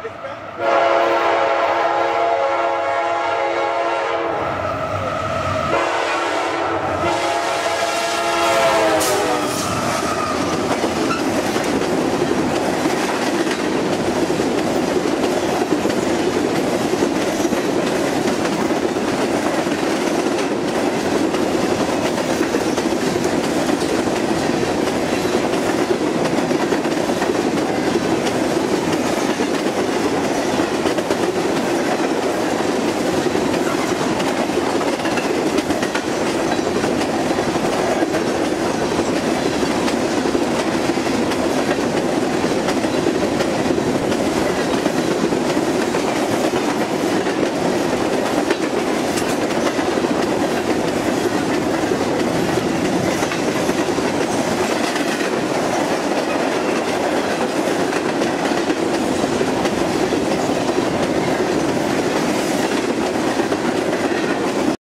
It's